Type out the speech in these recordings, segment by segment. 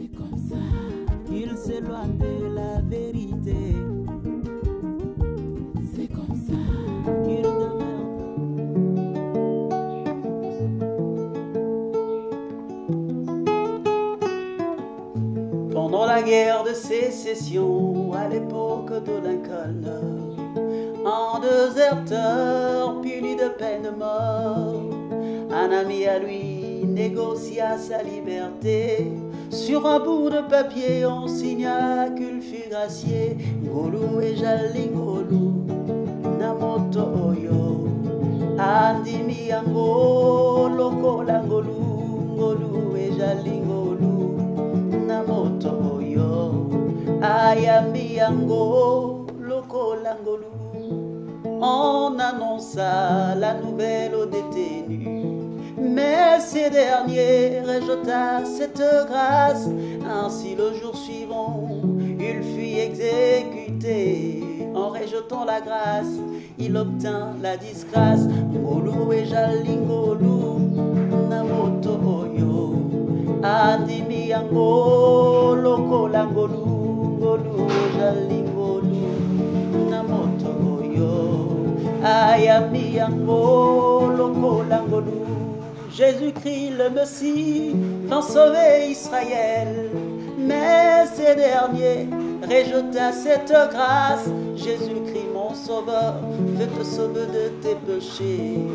C'est comme ça qu'il s'éloigne de la vérité. C'est comme ça qu'il demeure. Pendant la guerre de sécession, à l'époque de Lincoln, un déserteur puni de peine de mort, un ami à lui négocia sa liberté. Sur un bout de papier, on signa qu'il fut gracié. Ngolu et Jalingolu, Namoto Oyo, Andimi Yango, Loko Langolu, Ngolu et Jalingolu, Namoto Oyo, Ayami Yango, Loko Langolu. On annonça la nouvelle aux détenus. Mais ces derniers rejeta cette grâce. Ainsi le jour suivant, il fut exécuté. En rejetant la grâce, il obtint la disgrâce. Ngolu et Jalingolu, Namoto Oyo, Andimi Yango, Loko Langolu, Ngolu et Jalingolu, Namoto Oyo, Ayami Yango. Jésus-Christ le Messie vint sauver Israël. Mais ces derniers rejeta cette grâce. Jésus-Christ mon sauveur, veut te sauver de tes péchés.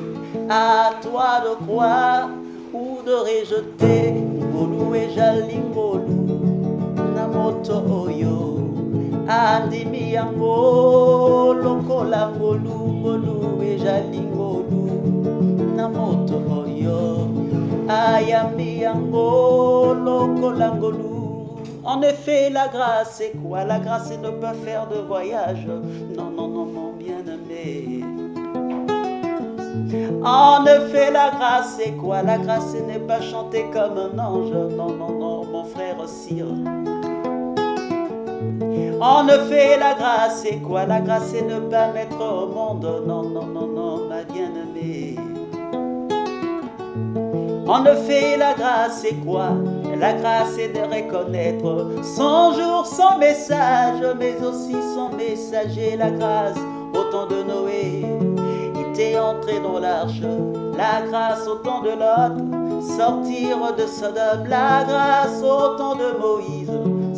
À toi de croire ou de rejeter. Namoto Oyo, et Namoto Ayami Yango, Lokola Ngolu. En effet, la grâce, c'est quoi? La grâce, c'est ne pas faire de voyage. Non, non, non, mon bien-aimé. En effet, la grâce, c'est quoi? La grâce, ce n'est pas chanter comme un ange. Non, non, non, mon frère Sire. En effet, la grâce, c'est quoi? La grâce, c'est ne pas mettre au monde. Non, non, non, non, ma bien-aimée. En effet, la grâce, c'est quoi? La grâce, c'est de reconnaître son jour, son message, mais aussi son messager. La grâce, au temps de Noé, était entré dans l'arche. La grâce, au temps de Lot, sortir de Sodome. La grâce, au temps de Moïse,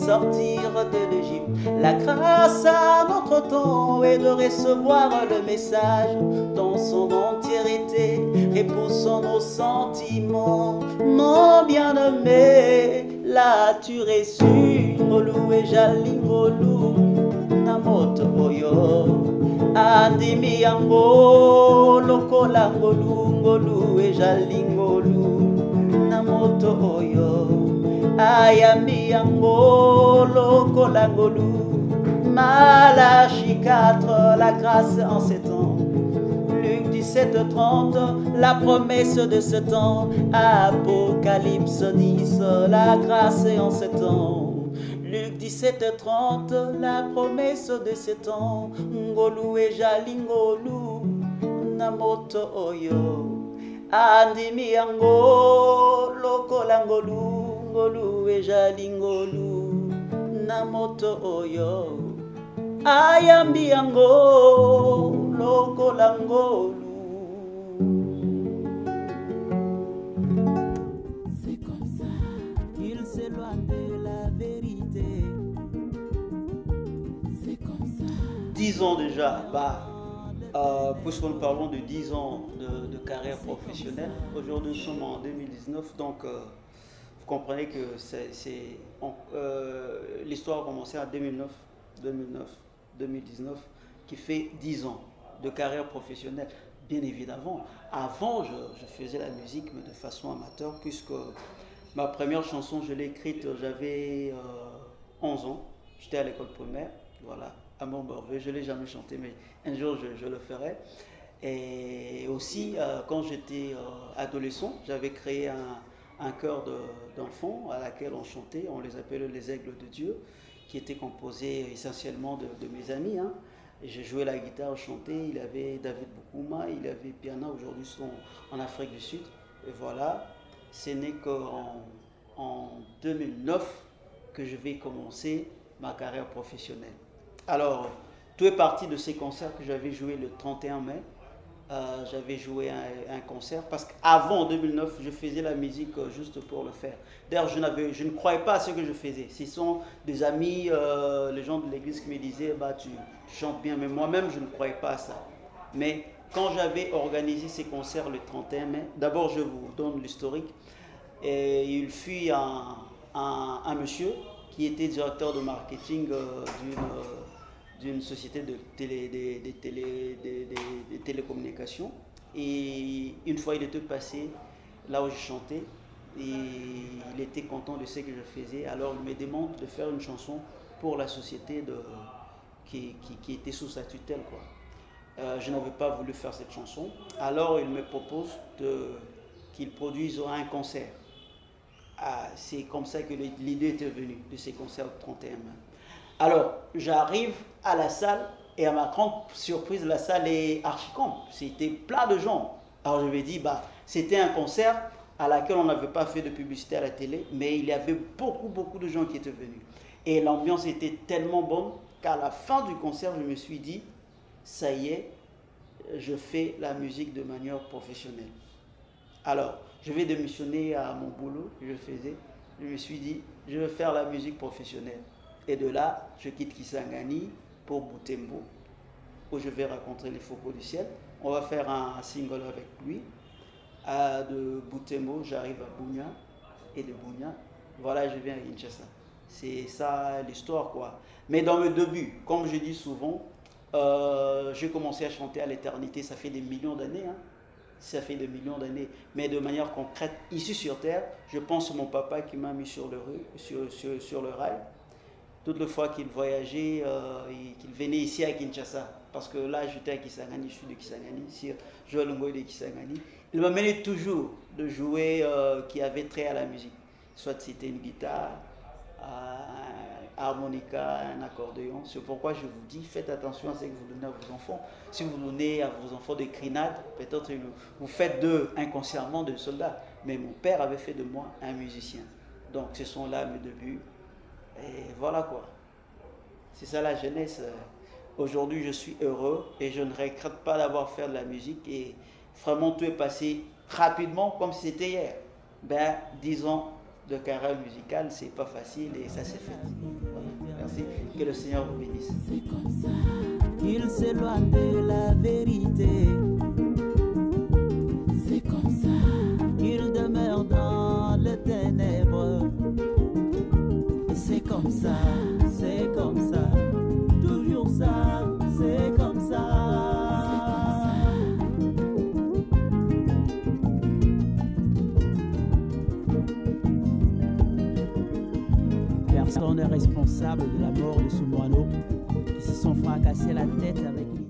sortir de l'Égypte. La grâce à notre temps est de recevoir le message dans son entièreté, repoussant nos sentiments. Mon bien-aimé, l'as-tu reçu? Ngolu et Jalingolu, Namoto Oyo, Andimi Yango, Lokola Ngolu, Ngolu et Jalingolu, Namoto Oyo. Ayami yango lokola ngolu Malachi 4 la grâce en ces temps. Luc 17 30 la promesse de ce temps. Apocalypse 10 la grâce en ces temps. Luc 17 30 la promesse de ce temps. Ngolu et Jalingolu Namoto Oyo. Andimi yango lokola ngolu ejali ngolu na moto oyo ayambi yango lokola ngolu C'est comme ça qu'il s'éloigne de la vérité. C'est comme ça. Dix ans déjà, bah, euh, puisque nous parlons de 10 ans de, de carrière professionnelle, aujourd'hui nous sommes en 2019, donc euh, comprenez que euh, l'histoire a commencé en 2009, 2009, 2019, qui fait 10 ans de carrière professionnelle. Bien évidemment, avant je, faisais la musique mais de façon amateur, puisque ma première chanson je l'ai écrite, j'avais euh, 11 ans, j'étais à l'école primaire, voilà, à Montborvé, je ne l'ai jamais chanté, mais un jour je, le ferai. Et aussi, euh, quand j'étais euh, adolescent, j'avais créé un, un chœur de- d'enfants à laquelle on chantait, on les appelait les aigles de Dieu, qui était composé essentiellement de, mes amis. hein. J'ai joué la guitare, chanté, il avait David Boukouma, il avait Piana, aujourd'hui sont en Afrique du Sud. Et voilà, ce n'est qu'en en 2009 que je vais commencer ma carrière professionnelle. Alors, tout est parti de ces concerts que j'avais joué le 31 mai. Euh, j'avais joué un, concert parce qu'avant 2009, je faisais la musique euh, juste pour le faire. D'ailleurs, je, je ne croyais pas à ce que je faisais. Ce sont des amis, euh, les gens de l'église qui me disaient bah, tu, chantes bien, mais moi-même, je ne croyais pas à ça. Mais quand j'avais organisé ces concerts le 31 mai, d'abord, je vous donne l'historique. Et il fut un, un, monsieur qui était directeur de marketing d'une d'une société de, télé, télé, télécommunications. Et une fois, il était passé là où je chantais et il était content de ce que je faisais. Alors, il me demande de faire une chanson pour la société de, qui, qui, était sous sa tutelle. Quoi. Euh, je n'avais pas voulu faire cette chanson. Alors, il me propose qu'il produise un concert. Ah, c'est comme ça que l'idée était venue de ces concerts au 31 mai. Alors, j'arrive à la salle et à ma grande surprise, la salle est archi-comble. C'était plein de gens. Alors, je me dis, bah, c'était un concert à laquelle on n'avait pas fait de publicité à la télé, mais il y avait beaucoup, beaucoup de gens qui étaient venus. Et l'ambiance était tellement bonne qu'à la fin du concert, je me suis dit, ça y est, je fais la musique de manière professionnelle. Alors, je vais démissionner à mon boulot je faisais. Je me suis dit, je vais faire la musique professionnelle. Et de là, je quitte Kisangani pour Boutembo, où je vais rencontrer les faucons du ciel. On va faire un single avec lui. de Boutembo, j'arrive à Bounia. Et de Bounia, voilà, je viens à Kinshasa. C'est ça l'histoire, quoi. Mais dans le début, comme je dis souvent, euh, j'ai commencé à chanter à l'éternité, ça fait des millions d'années. Hein. Ça fait des millions d'années. Mais de manière concrète, ici sur Terre, je pense à mon papa qui m'a mis sur le, sur, sur, sur le rail toutes les fois qu'il voyageait, euh, qu'il venait ici à Kinshasa, parce que là j'étais à Kisangani, je suis de Kisangani, ici Joël Ngoy de Kisangani, il m'amenait toujours de jouer euh, qui avait trait à la musique. Soit c'était une guitare, un harmonica, un accordéon. C'est pourquoi je vous dis, faites attention à ce que vous donnez à vos enfants. Si vous donnez à vos enfants des crinades, peut-être vous faites d'eux inconsciemment des soldats. Mais mon père avait fait de moi un musicien. Donc ce sont là mes débuts. Et voilà quoi. C'est ça la jeunesse. Aujourd'hui, je suis heureux et je ne regrette pas d'avoir fait de la musique. Et vraiment, tout est passé rapidement comme c'était hier. Ben, 10 ans de carrière musicale, c'est pas facile et ça s'est fait. Merci. Que le Seigneur vous bénisse. C'est comme ça qu'il s'éloigne de la vérité. Comme ça, c'est comme ça, toujours ça, c'est comme ça. Personne n'est responsable de la mort de ce moineau qui se sont fracassés la tête avec lui.